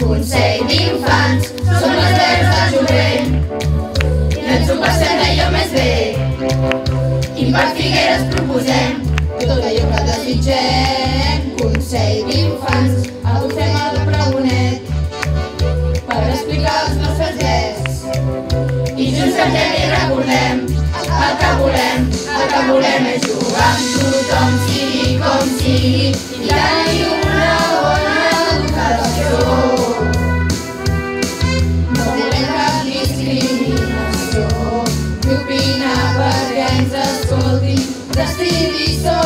Consell d'infants, som les verds de jovent i ens ho passem d'allò més bé. Impact Figueres proposem tot allò que desitgem. Consell d'infants, avui fem el pregonet per explicar els nostres drets. I junts cantem i recordem el que volem, el que volem és jugar amb tothom, sigui com sigui, i tenir ens escoltin, nostre futur.